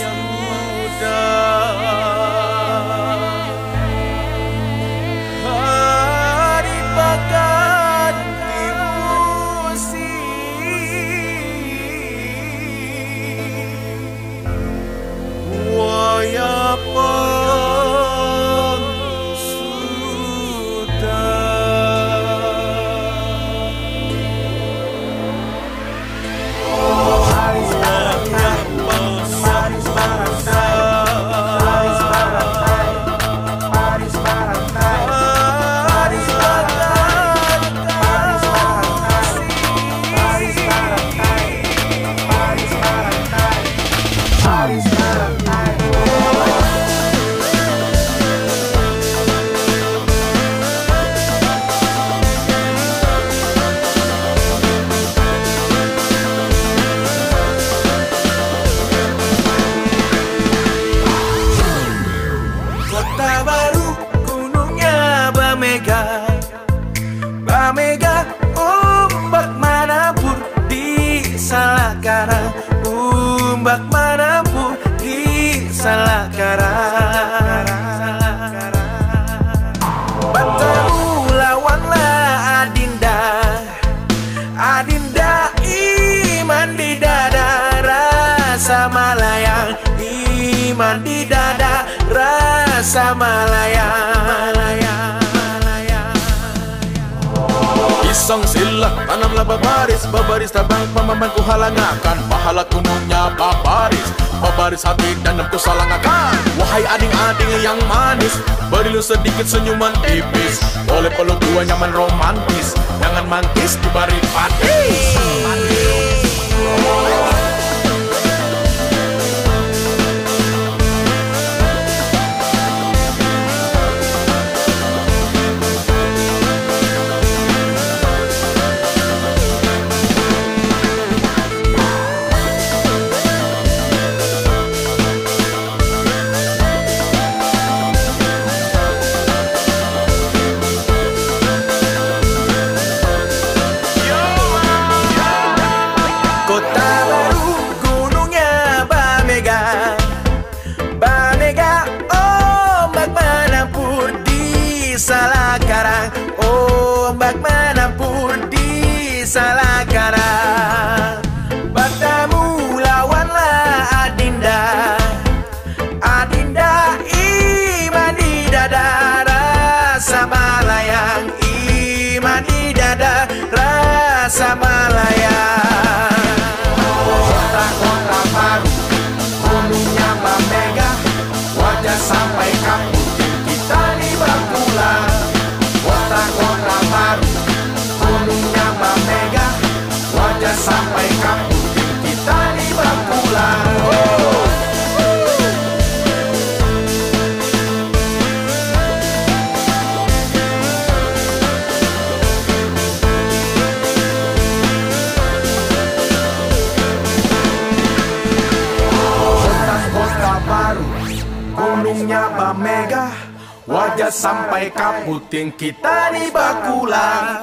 yang muda salah karang Ombak mana pun di salah karang Bertemu lawanlah Adinda. Adinda iman di dada Rasa malayang iman di dada Rasa malayang Isang sila, tanamlah babaris Babaris tabang pamamangku halangakan. Pahala gunungnya babaris Babaris hati dan ku salangakan Wahai ading-ading yang manis Beri lu sedikit senyuman tipis. Boleh peluk dua nyaman romantis Jangan mantis di bari patis Rasa Gunungnya Bamega Wajah sampai kaputing kita di Bakulan